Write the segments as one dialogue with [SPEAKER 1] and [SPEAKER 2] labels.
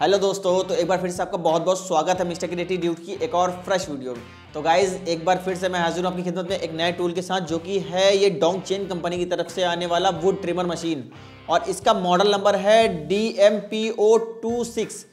[SPEAKER 1] Hello दोस्तों तो एक बार फिर से आपका बहुत बहुत स्वागत है मिस्टर क्रिएटिव ड्यूट की एक और फ्रेश वीडियो में। तो गाइज़ एक बार फिर से मैं हाजिर हूँ अपनी खिदमत में एक नए टूल के साथ, जो कि है ये डोंग चेन कंपनी की तरफ़ से आने वाला वुड ट्रिमर मशीन और इसका मॉडल नंबर है D M P O two six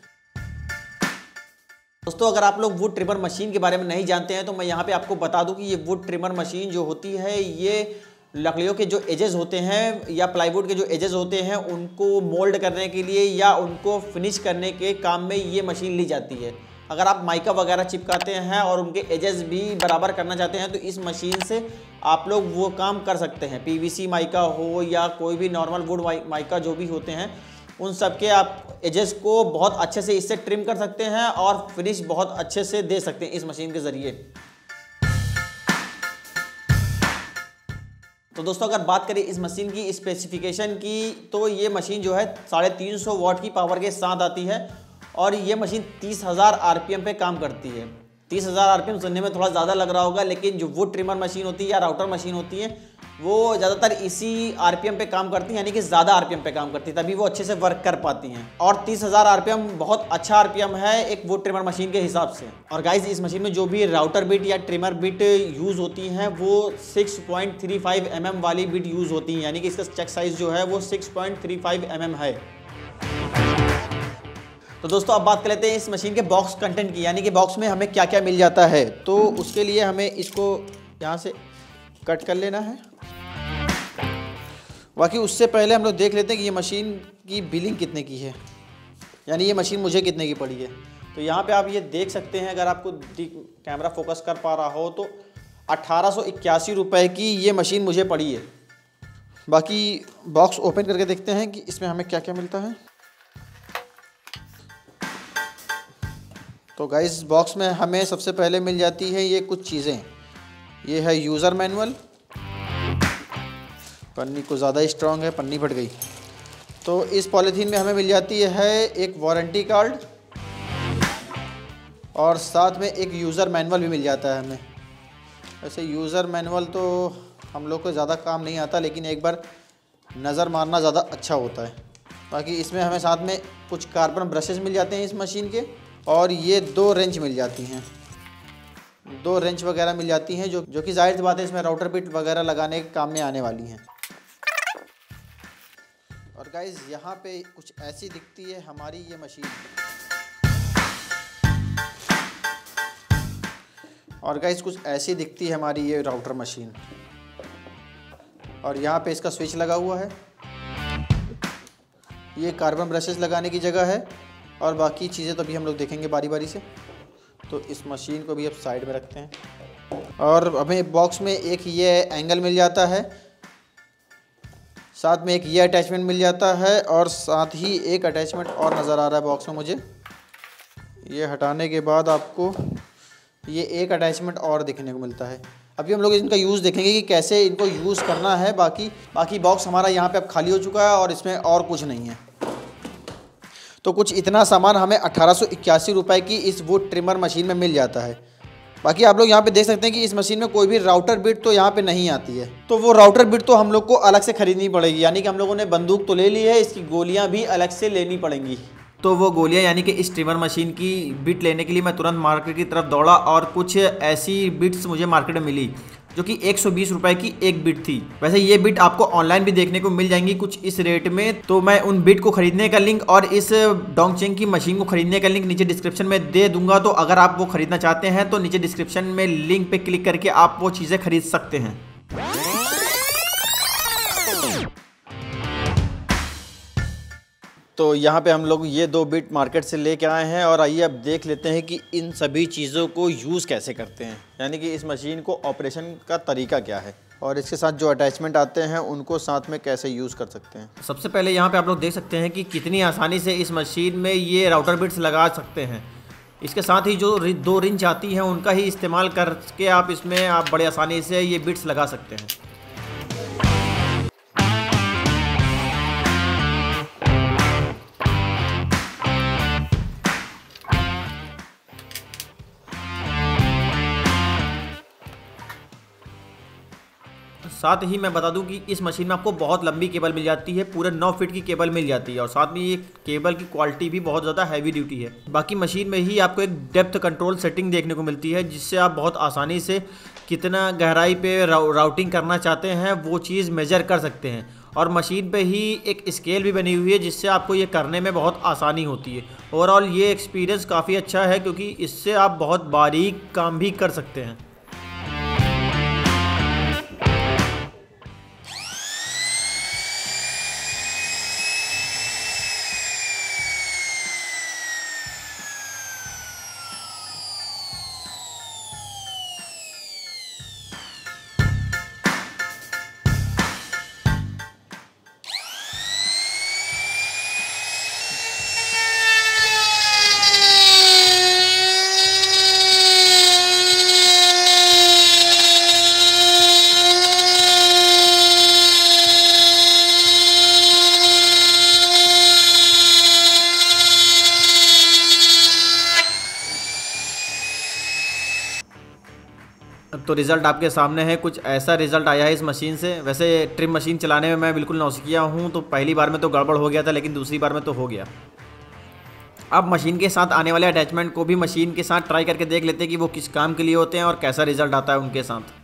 [SPEAKER 1] दोस्तों, अगर आप लोग वुड ट्रिमर मशीन के बारे में नहीं जानते हैं तो मैं यहाँ पे आपको बता दूँ कि ये वुड ट्रिमर मशीन जो होती है, ये लकड़ियों के जो एजेस होते हैं या प्लाईवुड के जो एजेस होते हैं, उनको मोल्ड करने के लिए या उनको फिनिश करने के काम में ये मशीन ली जाती है। अगर आप माइका वगैरह चिपकाते हैं और उनके एजेस भी बराबर करना चाहते हैं तो इस मशीन से आप लोग वो काम कर सकते हैं। पीवीसी माइका हो या कोई भी नॉर्मल वुड माइका जो भी होते हैं, उन सब के आप एजेस को बहुत अच्छे से इससे ट्रिम कर सकते हैं और फिनिश बहुत अच्छे से दे सकते हैं इस मशीन के ज़रिए। तो दोस्तों, अगर बात करें इस मशीन की स्पेसिफिकेशन की तो ये मशीन जो है साढ़े तीन सौ वाट की पावर के साथ आती है और ये मशीन तीस हज़ार आर पे काम करती है। तीस हज़ार आरपीएम सुनने में थोड़ा ज़्यादा लग रहा होगा, लेकिन जो वो ट्रिमर मशीन होती है या राउटर मशीन होती है वो ज़्यादातर इसी आरपीएम पे काम करती हैं, यानी कि ज़्यादा आरपीएम पे काम करती है, तभी वो अच्छे से वर्क कर पाती हैं। और तीस हज़ार आरपीएम बहुत अच्छा आरपीएम है एक वुड ट्रिमर मशीन के हिसाब से। और गाइज़ इस मशीन में जो भी राउटर बिट या ट्रिमर बिट यूज़ होती हैं, वो 6.35 पॉइंट mm वाली बिट यूज़ होती हैं, यानी कि इसका चेक साइज़ जो है वो 6.35 पॉइंट mm है। तो दोस्तों, अब बात कर लेते हैं इस मशीन के बॉक्स कंटेंट की, यानी कि बॉक्स में हमें क्या क्या मिल जाता है। तो उसके लिए हमें इसको यहाँ से कट कर लेना है। बाकी उससे पहले हम लोग देख लेते हैं कि ये मशीन की बिलिंग कितने की है। यानी ये मशीन मुझे कितने की पड़ी है। तो यहाँ पे आप ये देख सकते हैं, अगर आपको कैमरा फोकस कर पा रहा हो तो अट्ठारह रुपये की ये मशीन मुझे पड़ी है। बाकी बॉक्स ओपन करके देखते हैं कि इसमें हमें क्या क्या मिलता है। तो गाइस, बॉक्स में हमें सबसे पहले मिल जाती है ये कुछ चीज़ें। ये है यूज़र मैनुअल। पन्नी को ज़्यादा स्ट्रॉन्ग है, पन्नी फट गई। तो इस पॉलीथीन में हमें मिल जाती है एक वारंटी कार्ड और साथ में एक यूज़र मैनुअल भी मिल जाता है हमें। वैसे यूज़र मैनुअल तो हम लोग को ज़्यादा काम नहीं आता, लेकिन एक बार नज़र मारना ज़्यादा अच्छा होता है। बाकी इसमें हमें साथ में कुछ कार्बन ब्रशेज़ मिल जाते हैं इस मशीन के, और ये दो रेंच मिल जाती हैं। दो रेंच वगैरह मिल जाती हैं, जो जो कि ज़ाहिर सी बात है, इसमें राउटर पिट वगैरह लगाने के काम में आने वाली हैं। और गाइज़ यहाँ पे कुछ ऐसी दिखती है हमारी ये मशीन और गाइज़ कुछ ऐसी दिखती है हमारी ये राउटर मशीन और यहाँ पे इसका स्विच लगा हुआ है। ये कार्बन ब्रशेस लगाने की जगह है। और बाकी चीज़ें तो अभी हम लोग देखेंगे बारी बारी से। तो इस मशीन को भी अब साइड में रखते हैं। और हमें बॉक्स में एक ये एंगल मिल जाता है। साथ में एक ये अटैचमेंट मिल जाता है और साथ ही एक अटैचमेंट और नज़र आ रहा है बॉक्स में मुझे। ये हटाने के बाद आपको ये एक अटैचमेंट और देखने को मिलता है। अभी हम लोग इनका यूज़ देखेंगे कि कैसे इनको यूज़ करना है। बाकी बाकी बॉक्स हमारा यहाँ पे अब खाली हो चुका है और इसमें और कुछ नहीं है। तो कुछ इतना सामान हमें अठारह सौ रुपये की इस वुड ट्रिमर मशीन में मिल जाता है। बाकी आप लोग यहाँ पे देख सकते हैं कि इस मशीन में कोई भी राउटर बिट तो यहाँ पे नहीं आती है। तो वो राउटर बिट तो हम लोग को अलग से खरीदनी पड़ेगी। यानी कि हम लोगों ने बंदूक तो ले ली है, इसकी गोलियाँ भी अलग से लेनी पड़ेंगी। तो वो गोलियाँ यानी कि इस ट्रिमर मशीन की बिट लेने के लिए मैं तुरंत मार्केट की तरफ़ दौड़ा और कुछ ऐसी बिट्स मुझे मार्केट में मिली। जो कि एक सौ की एक बिट थी। वैसे ये बिट आपको ऑनलाइन भी देखने को मिल जाएँगी कुछ इस रेट में तो मैं उन बिट को खरीदने का लिंक और इस डोंगचेंग की मशीन को खरीदने का लिंक नीचे डिस्क्रिप्शन में दे दूँगा तो अगर आप वो खरीदना चाहते हैं तो नीचे डिस्क्रिप्शन में लिंक पे क्लिक करके आप वो चीज़ें खरीद सकते हैं। तो यहाँ पे हम लोग ये दो बिट मार्केट से लेके आए हैं और आइए अब देख लेते हैं कि इन सभी चीज़ों को यूज़ कैसे करते हैं। यानी कि इस मशीन को ऑपरेशन का तरीका क्या है और इसके साथ जो अटैचमेंट आते हैं, उनको साथ में कैसे यूज़ कर सकते हैं। सबसे पहले यहाँ पे आप लोग देख सकते हैं कि कितनी आसानी से इस मशीन में ये राउटर बिट्स लगा सकते हैं। इसके साथ ही जो दो रिंच आती हैं, उनका ही इस्तेमाल करके आप इसमें आप बड़े आसानी से ये बिट्स लगा सकते हैं।
[SPEAKER 2] साथ ही मैं बता दूँ कि इस मशीन में आपको बहुत लंबी केबल मिल जाती है, पूरे नौ फीट की केबल मिल जाती है और साथ में ये केबल की क्वालिटी भी बहुत ज़्यादा हैवी ड्यूटी है। बाकी मशीन में ही आपको एक डेप्थ कंट्रोल सेटिंग देखने को मिलती है, जिससे आप बहुत आसानी से कितना गहराई पे राउटिंग करना चाहते हैं, वो चीज़ मेजर कर सकते हैं। और मशीन पे ही एक स्केल भी बनी हुई है, जिससे आपको ये करने में बहुत आसानी होती है। ओवरऑल ये एक्सपीरियंस काफ़ी अच्छा है, क्योंकि इससे आप बहुत बारीक काम भी कर सकते हैं। तो रिज़ल्ट आपके सामने है। कुछ ऐसा रिज़ल्ट आया है इस मशीन से। वैसे ट्रिम मशीन चलाने में मैं बिल्कुल नौसिकिया हूँ। तो पहली बार में तो गड़बड़ हो गया था, लेकिन दूसरी बार में तो हो गया। अब मशीन के साथ आने वाले अटैचमेंट को भी मशीन के साथ ट्राई करके देख लेते हैं कि वो किस काम के लिए होते हैं और कैसा रिज़ल्ट आता है उनके साथ।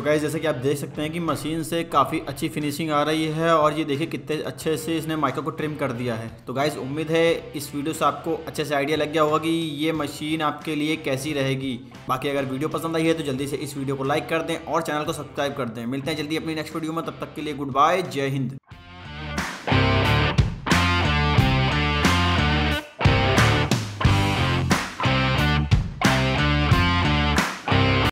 [SPEAKER 2] तो गाइज़ जैसे कि आप देख सकते हैं कि मशीन से काफ़ी अच्छी फिनिशिंग आ रही है और ये देखिए कितने अच्छे से इसने माइका को ट्रिम कर दिया है। तो गाइज़ उम्मीद है इस वीडियो से आपको अच्छे से आइडिया लग गया होगा कि ये मशीन आपके लिए कैसी रहेगी। बाकी अगर वीडियो पसंद आई है तो जल्दी से इस वीडियो को लाइक कर दें और चैनल को सब्सक्राइब कर दें। मिलते हैं जल्दी अपनी नेक्स्ट वीडियो में, तब तक के लिए गुड बाय जय हिंद।